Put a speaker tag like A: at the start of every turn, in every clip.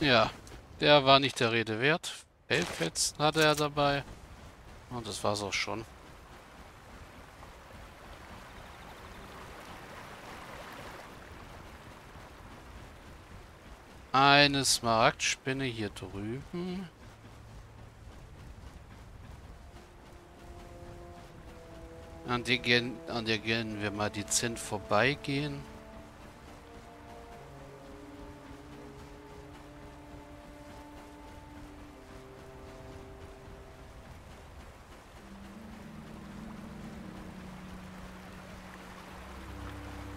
A: Ja, der war nicht der Rede wert. Elfetzen hatte er dabei. Und das war's auch schon. Eine Smaragdspinne hier drüben. An, die gehen, an der gehen wir mal dezent vorbeigehen.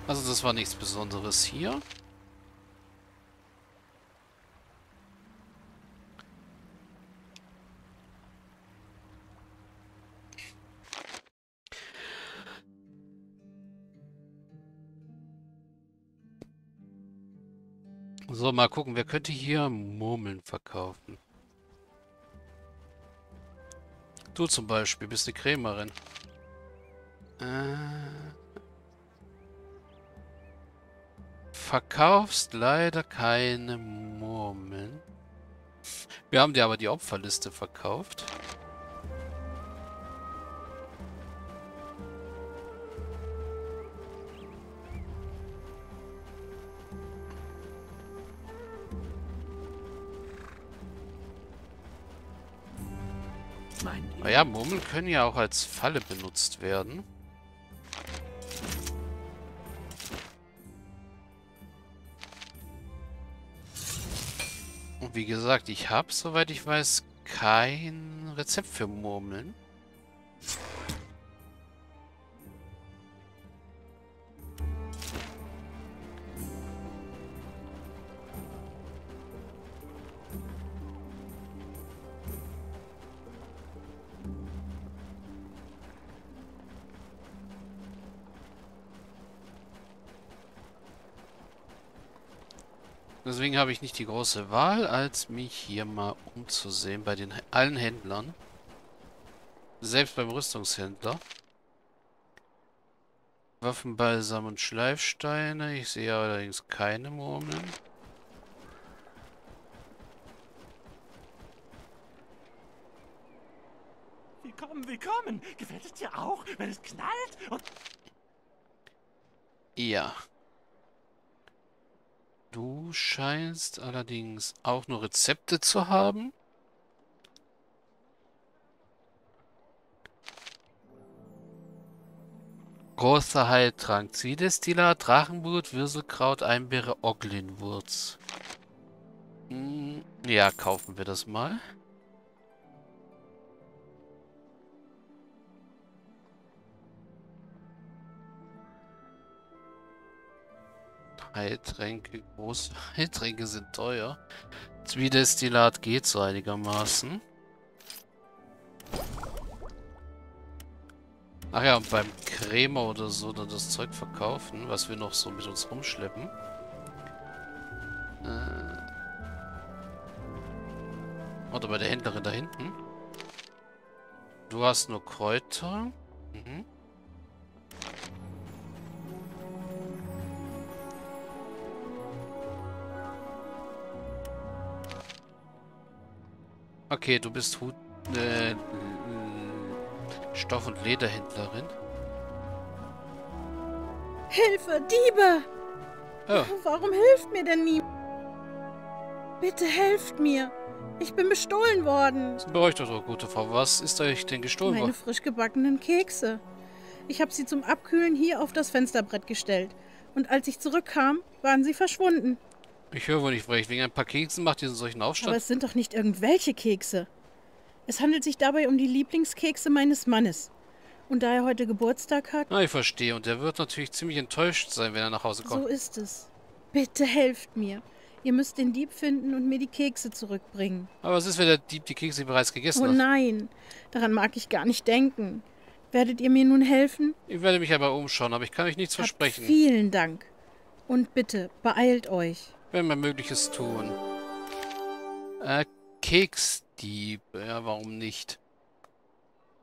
A: Also das war nichts Besonderes hier. So, mal gucken, wer könnte hier Murmeln verkaufen? Du zum Beispiel, bist eine Krämerin. Äh... verkaufst leider keine Murmeln. Wir haben dir aber die Opferliste verkauft. Naja, Murmeln können ja auch als Falle benutzt werden. wie gesagt, ich habe, soweit ich weiß, kein Rezept für Murmeln. Deswegen habe ich nicht die große Wahl, als mich hier mal umzusehen bei den allen Händlern. Selbst beim Rüstungshändler. Waffenbalsam und Schleifsteine. Ich sehe allerdings keine Murmeln.
B: Willkommen, willkommen. Gefällt es dir auch, wenn es knallt? Und
A: ja. Du scheinst allerdings auch nur Rezepte zu haben. Großer Heiltrank. Zwiedestillat, Drachenblut, Würselkraut, Einbeere, Oglinwurz. Hm, ja, kaufen wir das mal. Heiltränke, große Heiltränke sind teuer. Zwiedestillat geht so einigermaßen. Ach ja, und beim Krämer oder so dann das Zeug verkaufen, was wir noch so mit uns rumschleppen. Äh oder bei der Händlerin da hinten. Du hast nur Kräuter. Mhm. Okay, du bist Hut, äh, Stoff- und Lederhändlerin.
C: Hilfe, Diebe!
A: Oh.
C: Warum hilft mir denn nie? Bitte helft mir. Ich bin bestohlen worden.
A: Das beruhigt doch, gute Frau. Was ist euch denn gestohlen
C: Meine
A: worden?
C: frisch gebackenen Kekse. Ich habe sie zum Abkühlen hier auf das Fensterbrett gestellt. Und als ich zurückkam, waren sie verschwunden.
A: Ich höre wohl nicht recht. Wegen ein paar Keksen macht ihr so solchen
C: Aber
A: Aufstand?
C: es sind doch nicht irgendwelche Kekse. Es handelt sich dabei um die Lieblingskekse meines Mannes. Und da er heute Geburtstag hat,
A: Na, ich verstehe. Und er wird natürlich ziemlich enttäuscht sein, wenn er nach Hause
C: so
A: kommt.
C: ist es. Bitte helft mir. Ihr müsst den Dieb finden und mir die Kekse zurückbringen.
A: Aber was ist, wenn der Dieb die Kekse bereits gegessen
C: Oh
A: hat?
C: nein, daran mag ich gar nicht denken. Werdet ihr mir nun helfen?
A: Ich werde mich aber umschauen, aber ich kann euch nichts
C: Habt
A: versprechen.
C: Vielen Dank. Und bitte, beeilt euch.
A: Wenn wir Mögliches tun. Äh, Keksdieb. Ja, warum nicht?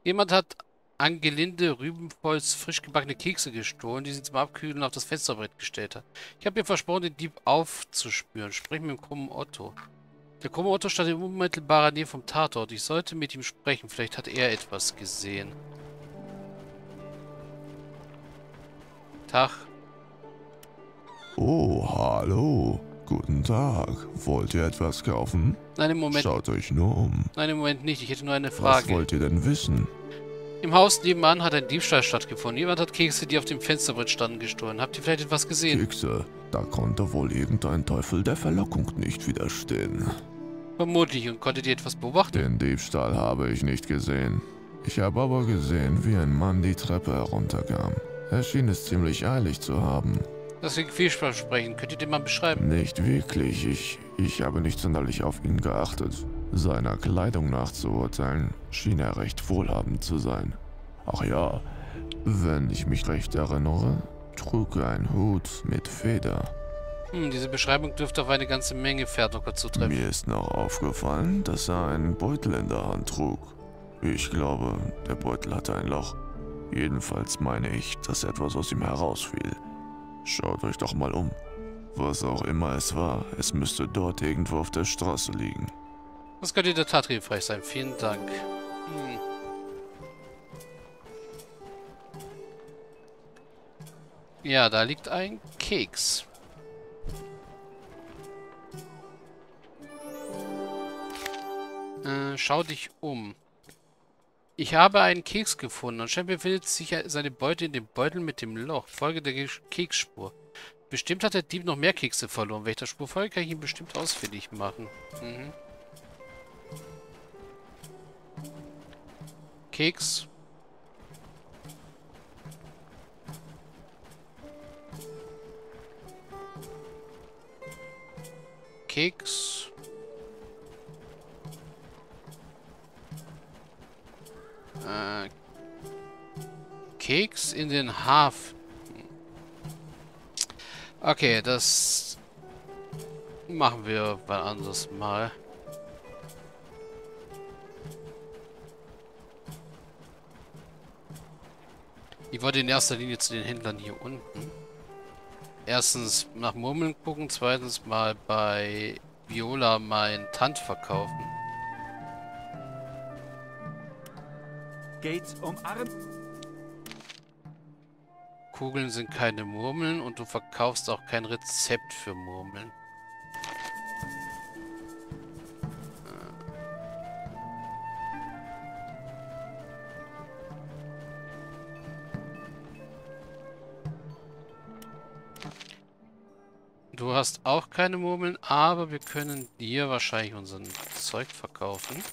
A: Jemand hat an Gelinde Rübenvolz frisch gebackene Kekse gestohlen, die sie zum Abkühlen auf das Fensterbrett gestellt hat. Ich habe ihr versprochen, den Dieb aufzuspüren. Sprich mit dem krummen Otto. Der krumme Otto stand in unmittelbarer Nähe vom Tatort. Ich sollte mit ihm sprechen. Vielleicht hat er etwas gesehen. Tag.
D: Oh, hallo. Guten Tag. Wollt ihr etwas kaufen?
A: Nein, im Moment.
D: Schaut euch nur um.
A: Nein, im Moment nicht. Ich hätte nur eine
D: Was
A: Frage.
D: wollt ihr denn wissen?
A: Im Haus nebenan hat ein Diebstahl stattgefunden. Jemand hat Kekse, die auf dem Fensterbrett standen, gestohlen. Habt ihr vielleicht etwas gesehen?
D: Kekse. Da konnte wohl irgendein Teufel der Verlockung nicht widerstehen.
A: Vermutlich. Und konntet ihr etwas beobachten?
D: Den Diebstahl habe ich nicht gesehen. Ich habe aber gesehen, wie ein Mann die Treppe herunterkam. Er schien es ziemlich eilig zu haben.
A: Das klingt vielversprechend. Könnt ihr den mal beschreiben?
D: Nicht wirklich. Ich, ich habe nicht sonderlich auf ihn geachtet. Seiner Kleidung nach zu urteilen, schien er recht wohlhabend zu sein. Ach ja, wenn ich mich recht erinnere, trug er einen Hut mit Feder.
A: Hm, diese Beschreibung dürfte auf eine ganze Menge Pferdlocker zutreffen.
D: Mir ist noch aufgefallen, dass er einen Beutel in der Hand trug. Ich glaube, der Beutel hatte ein Loch. Jedenfalls meine ich, dass etwas aus ihm herausfiel. Schaut euch doch mal um. Was auch immer es war, es müsste dort irgendwo auf der Straße liegen.
A: Das könnte in der Tat hilfreich sein. Vielen Dank. Hm. Ja, da liegt ein Keks. Äh, schau dich um. Ich habe einen Keks gefunden. Anscheinend befindet sich seine Beute in dem Beutel mit dem Loch. Folge der Keksspur. Bestimmt hat der Dieb noch mehr Kekse verloren. Welcher Spur folge, kann ich ihn bestimmt ausfindig machen. Mhm. Keks. Keks. Äh, Keks in den Hafen. Okay, das machen wir wann anderes Mal. Ich wollte in erster Linie zu den Händlern hier unten. Erstens nach Murmeln gucken, zweitens mal bei Viola mein Tant verkaufen.
B: Geht's um Arm?
A: Kugeln sind keine Murmeln und du verkaufst auch kein Rezept für Murmeln. Du hast auch keine Murmeln, aber wir können dir wahrscheinlich unseren Zeug verkaufen.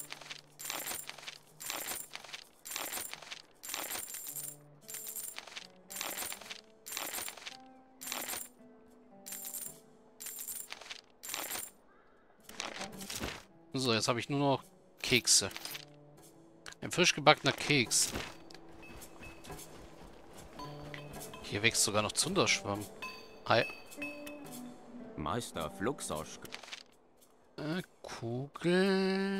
A: So, jetzt habe ich nur noch Kekse. Ein frisch gebackener Keks. Hier wächst sogar noch Zunderschwamm. Hi.
E: Meister Fluxosch.
A: Äh, Kugel.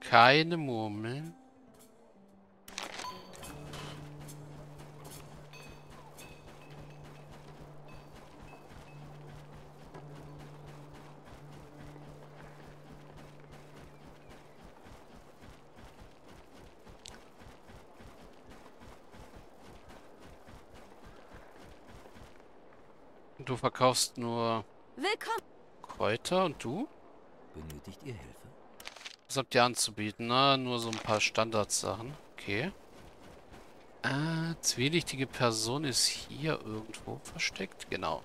A: Keine Murmeln. Du verkaufst nur
F: Willkommen.
A: Kräuter und du?
E: Benötigt ihr Hilfe?
A: Was habt ihr anzubieten? Na, nur so ein paar Standardsachen. Okay. Äh, zwielichtige Person ist hier irgendwo versteckt. Genau.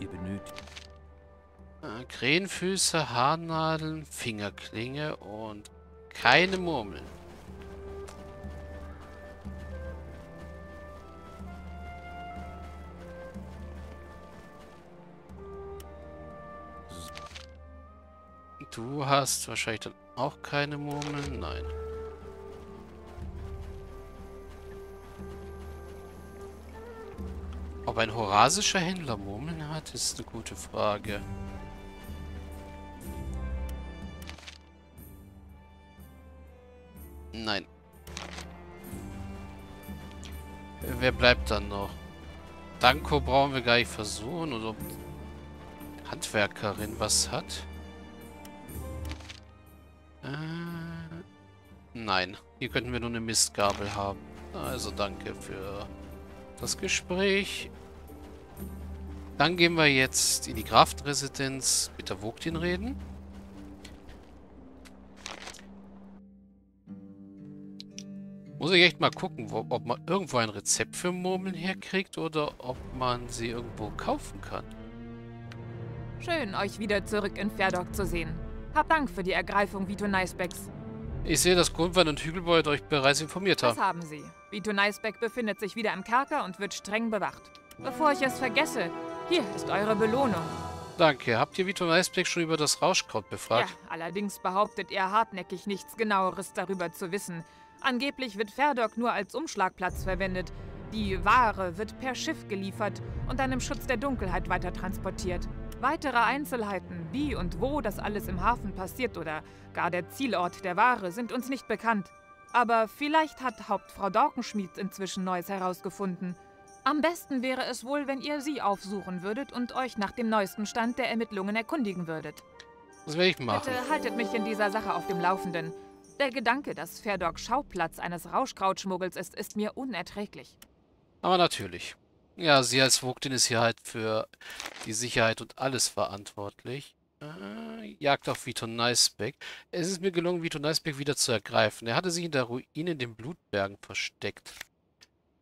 E: Ihr benötigt.
A: Äh, Krähenfüße, Haarnadeln, Fingerklinge und keine Murmeln. Du hast wahrscheinlich dann auch keine Murmeln? Nein. Ob ein horasischer Händler Murmeln hat, ist eine gute Frage. Nein. Wer bleibt dann noch? Danko brauchen wir gar nicht versuchen. Oder ob Handwerkerin was hat? Äh, nein. Hier könnten wir nur eine Mistgabel haben. Also danke für das Gespräch. Dann gehen wir jetzt in die Kraftresidenz mit der Vogtin reden. Muss ich echt mal gucken, ob man irgendwo ein Rezept für Murmeln herkriegt oder ob man sie irgendwo kaufen kann.
F: Schön, euch wieder zurück in Ferdok zu sehen. Hab Dank für die Ergreifung Vito Nicebecks.
A: Ich sehe, dass Grundwein und Hügelbeut euch bereits informiert
F: Das
A: haben.
F: haben sie. Vito Nicebeck befindet sich wieder im Kerker und wird streng bewacht. Bevor ich es vergesse, hier ist eure Belohnung.
A: Danke. Habt ihr Vito Neisbeck schon über das Rauschkraut befragt?
F: Ja, allerdings behauptet er hartnäckig nichts genaueres darüber zu wissen. Angeblich wird Ferdok nur als Umschlagplatz verwendet. Die Ware wird per Schiff geliefert und dann im Schutz der Dunkelheit weiter transportiert. Weitere Einzelheiten, wie und wo das alles im Hafen passiert oder gar der Zielort der Ware, sind uns nicht bekannt. Aber vielleicht hat Hauptfrau Dorkenschmied inzwischen Neues herausgefunden. Am besten wäre es wohl, wenn ihr sie aufsuchen würdet und euch nach dem neuesten Stand der Ermittlungen erkundigen würdet.
A: Das werde ich machen.
F: Bitte haltet mich in dieser Sache auf dem Laufenden. Der Gedanke, dass Ferdok Schauplatz eines Rauschkrautschmuggels ist, ist mir unerträglich.
A: Aber natürlich. Ja, sie als Vogtin ist hier halt für die Sicherheit und alles verantwortlich. Äh, Jagd auf Vito Neisbeck. Es ist mir gelungen, Vito Neisbeck wieder zu ergreifen. Er hatte sich in der Ruine in den Blutbergen versteckt.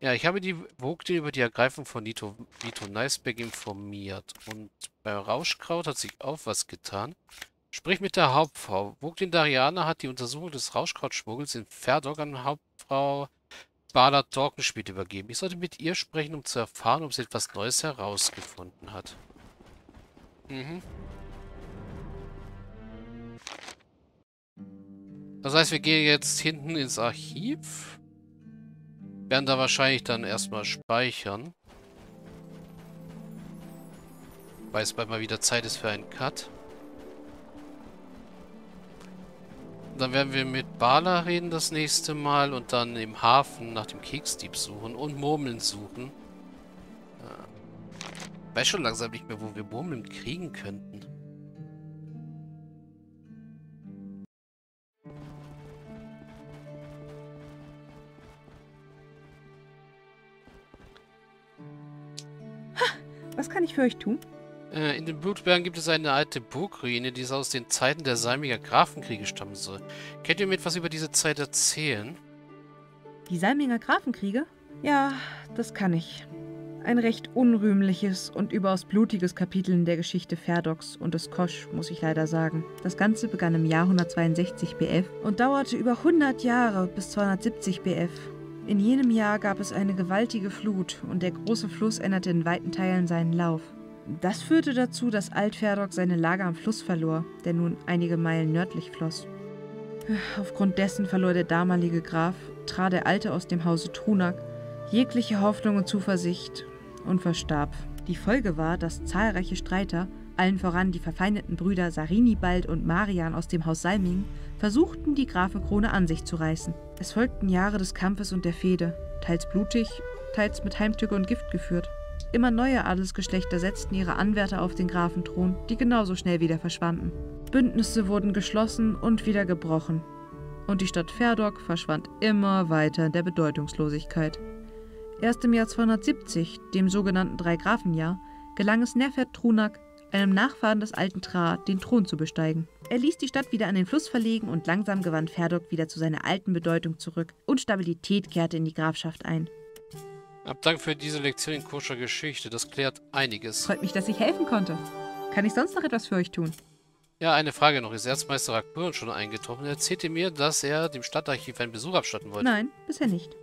A: Ja, ich habe die Vogtin über die Ergreifung von Vito, Vito Neisbeck informiert. Und bei Rauschkraut hat sich auch was getan. Sprich mit der Hauptfrau. Vogtin Dariana hat die Untersuchung des Rauschkrautschmuggels in Ferdok an Hauptfrau Bala Torkenschmied übergeben. Ich sollte mit ihr sprechen, um zu erfahren, ob sie etwas Neues herausgefunden hat. Mhm. Das heißt, wir gehen jetzt hinten ins Archiv. Werden da wahrscheinlich dann erstmal speichern. Weil es bald mal wieder Zeit ist für einen Cut. Dann werden wir mit Bala reden das nächste Mal und dann im Hafen nach dem Keksdieb suchen und Murmeln suchen. Äh, weiß schon langsam nicht mehr, wo wir Murmeln kriegen könnten.
G: Was kann ich für euch tun?
A: Äh, in den Blutbergen gibt es eine alte Burgruine, die aus den Zeiten der Salmiger Grafenkriege stammen soll. Könnt ihr mir etwas über diese Zeit erzählen?
G: Die Salminger Grafenkriege? Ja, das kann ich. Ein recht unrühmliches und überaus blutiges Kapitel in der Geschichte Ferdoks und des Kosch, muss ich leider sagen. Das Ganze begann im Jahr 162 BF und dauerte über 100 Jahre bis 270 BF. In jenem Jahr gab es eine gewaltige Flut und der große Fluss änderte in weiten Teilen seinen Lauf. Das führte dazu, dass Alt-Ferdok seine Lager am Fluss verlor, der nun einige Meilen nördlich floss. Aufgrund dessen verlor der damalige Graf, trat der Alte aus dem Hause Trunak, jegliche Hoffnung und Zuversicht und verstarb. Die Folge war, dass zahlreiche Streiter, allen voran die verfeindeten Brüder Sarinibald und Marian aus dem Haus Salming, versuchten, die Grafenkrone an sich zu reißen. Es folgten Jahre des Kampfes und der Fehde, teils blutig, teils mit Heimtücke und Gift geführt. Immer neue Adelsgeschlechter setzten ihre Anwärter auf den Grafenthron, die genauso schnell wieder verschwanden. Bündnisse wurden geschlossen und wieder gebrochen. Und die Stadt Ferdok verschwand immer weiter in der Bedeutungslosigkeit. Erst im Jahr 270, dem sogenannten Dreigrafenjahr, gelang es Nefert Trunak, einem Nachfahren des alten Tra, den Thron zu besteigen. Er ließ die Stadt wieder an den Fluss verlegen und langsam gewann Ferdok wieder zu seiner alten Bedeutung zurück und Stabilität kehrte in die Grafschaft ein.
A: Hab Dank für diese Lektion in koscher Geschichte. Das klärt einiges.
G: Freut mich, dass ich helfen konnte. Kann ich sonst noch etwas für euch tun?
A: Ja, eine Frage noch. Ist Erzmeister Rakuren schon eingetroffen? Er erzählte mir, dass er dem Stadtarchiv einen Besuch abstatten wollte.
G: Nein, bisher nicht.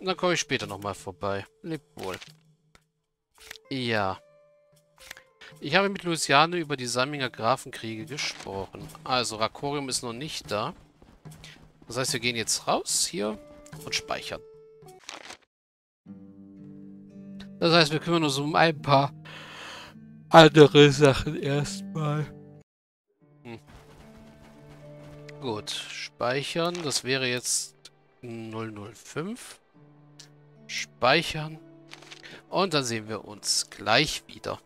A: Und dann komme ich später nochmal vorbei. Lebt wohl. Ja. Ich habe mit Luciane über die Salminger Grafenkriege gesprochen. Also, Rakorium ist noch nicht da. Das heißt, wir gehen jetzt raus hier und speichern. Das heißt, wir kümmern uns um ein paar andere Sachen erstmal. Hm. Gut, speichern. Das wäre jetzt 005. Speichern. Und dann sehen wir uns gleich wieder.